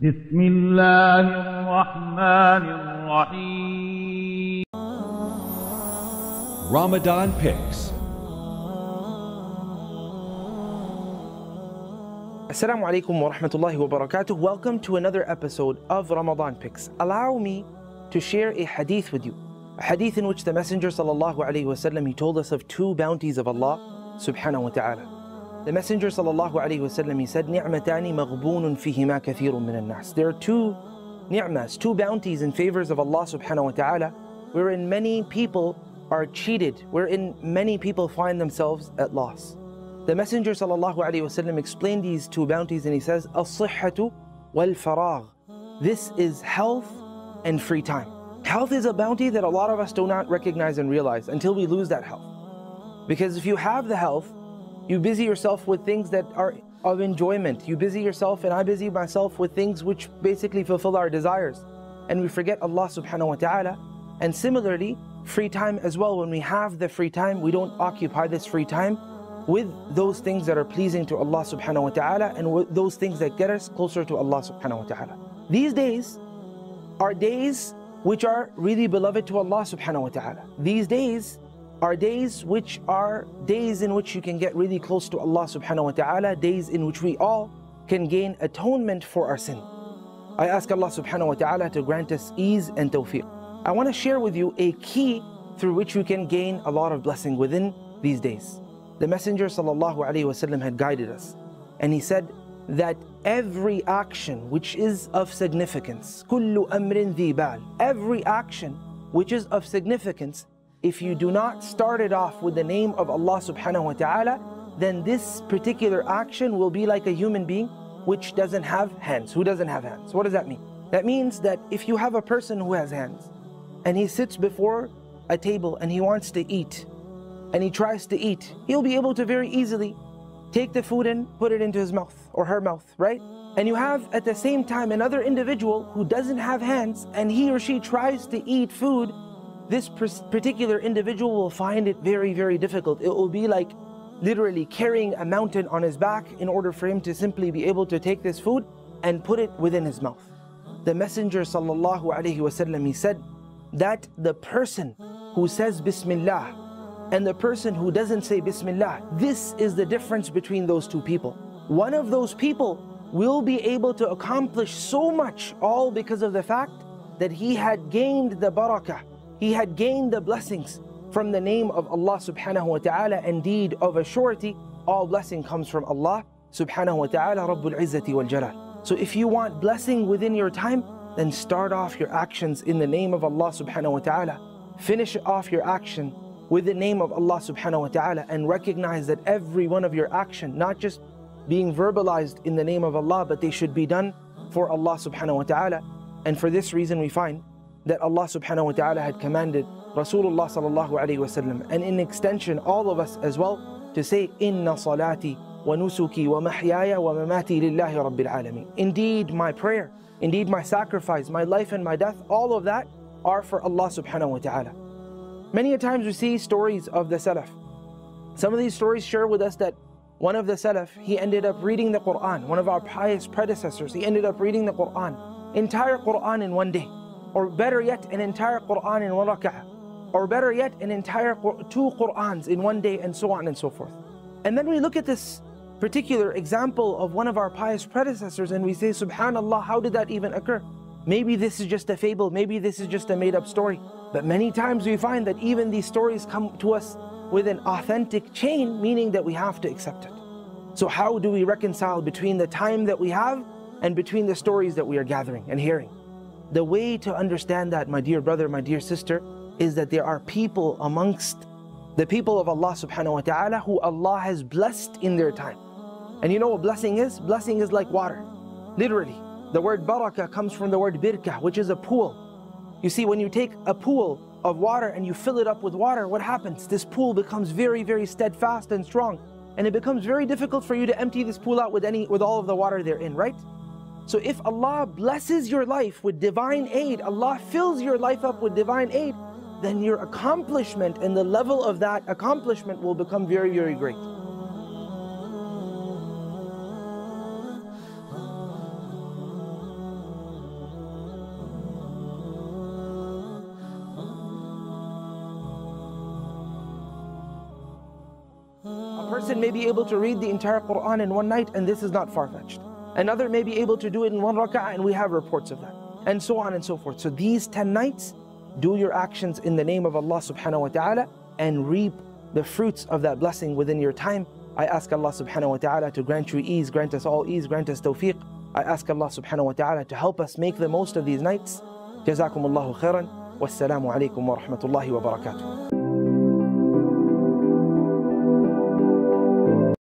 بسم الله الرحمن الرحيم Ramadan Picks. Assalamu alaikum wa rahmatullahi wa barakatuh. Welcome to another episode of Ramadan Picks. Allow me to share a hadith with you. A hadith in which the Messenger sallallahu alaihi wasallam he told us of two bounties of Allah subhanahu wa ta'ala. The Messenger alaihi he said, "Ni'matani maghbunun fihima kathirun min nas." There are two ni'mas, two bounties and favors of Allah subhanahu wa ta'ala, wherein many people are cheated, wherein many people find themselves at loss. The Messenger alaihi explained these two bounties and he says, "As-sihhatu wal-faragh." This is health and free time. Health is a bounty that a lot of us do not recognize and realize until we lose that health. Because if you have the health, you busy yourself with things that are of enjoyment. You busy yourself and I busy myself with things which basically fulfill our desires. And we forget Allah subhanahu wa ta'ala. And similarly, free time as well. When we have the free time, we don't occupy this free time with those things that are pleasing to Allah subhanahu wa ta'ala and with those things that get us closer to Allah subhanahu wa ta'ala. These days are days which are really beloved to Allah subhanahu wa ta'ala. These days are days which are days in which you can get really close to Allah subhanahu wa ta'ala, days in which we all can gain atonement for our sin. I ask Allah subhanahu wa ta'ala to grant us ease and tawfiq. I want to share with you a key through which you can gain a lot of blessing within these days. The Messenger sallallahu alaihi wasallam had guided us and he said that every action which is of significance, kullu amrin dhi bal, every action which is of significance, if you do not start it off with the name of Allah subhanahu wa ta'ala, then this particular action will be like a human being which doesn't have hands. Who doesn't have hands? What does that mean? That means that if you have a person who has hands and he sits before a table and he wants to eat and he tries to eat, he'll be able to very easily take the food and put it into his mouth or her mouth, right? And you have at the same time another individual who doesn't have hands and he or she tries to eat food this particular individual will find it very, very difficult. It will be like literally carrying a mountain on his back in order for him to simply be able to take this food and put it within his mouth. The Messenger wasallam he said that the person who says Bismillah and the person who doesn't say Bismillah, this is the difference between those two people. One of those people will be able to accomplish so much all because of the fact that he had gained the barakah he had gained the blessings from the name of Allah subhanahu wa ta'ala. Indeed, of a surety, all blessing comes from Allah subhanahu wa ta'ala, Rabbul Izzati wal Jalal. So if you want blessing within your time, then start off your actions in the name of Allah subhanahu wa ta'ala. Finish off your action with the name of Allah subhanahu wa ta'ala and recognize that every one of your action, not just being verbalized in the name of Allah, but they should be done for Allah subhanahu wa ta'ala. And for this reason we find that Allah subhanahu wa ta'ala had commanded Rasulullah sallallahu alayhi wasallam and in extension all of us as well to say inna salati wa nusuki wa mahyaya wa mamati lillahi rabbil alameen. Indeed my prayer indeed my sacrifice my life and my death all of that are for Allah subhanahu wa ta'ala. Many a times we see stories of the salaf. Some of these stories share with us that one of the salaf he ended up reading the Quran. One of our pious predecessors he ended up reading the Quran entire Quran in one day or better yet, an entire Quran in one rak'ah, or better yet, an entire two Qurans in one day, and so on and so forth. And then we look at this particular example of one of our pious predecessors and we say, Subhanallah, how did that even occur? Maybe this is just a fable, maybe this is just a made up story. But many times we find that even these stories come to us with an authentic chain, meaning that we have to accept it. So, how do we reconcile between the time that we have and between the stories that we are gathering and hearing? The way to understand that, my dear brother, my dear sister, is that there are people amongst the people of Allah subhanahu wa ta'ala who Allah has blessed in their time. And you know what blessing is? Blessing is like water. Literally. The word barakah comes from the word birka, which is a pool. You see, when you take a pool of water and you fill it up with water, what happens? This pool becomes very, very steadfast and strong. And it becomes very difficult for you to empty this pool out with any with all of the water therein, right? So if Allah blesses your life with divine aid, Allah fills your life up with divine aid, then your accomplishment and the level of that accomplishment will become very, very great. A person may be able to read the entire Quran in one night, and this is not far fetched. Another may be able to do it in one rak'ah, and we have reports of that. And so on and so forth. So these 10 nights, do your actions in the name of Allah subhanahu wa ta'ala and reap the fruits of that blessing within your time. I ask Allah subhanahu wa ta'ala to grant you ease, grant us all ease, grant us tawfiq. I ask Allah subhanahu wa ta'ala to help us make the most of these nights. جزاكم الله خيرا والسلام عليكم ورحمة الله وبركاته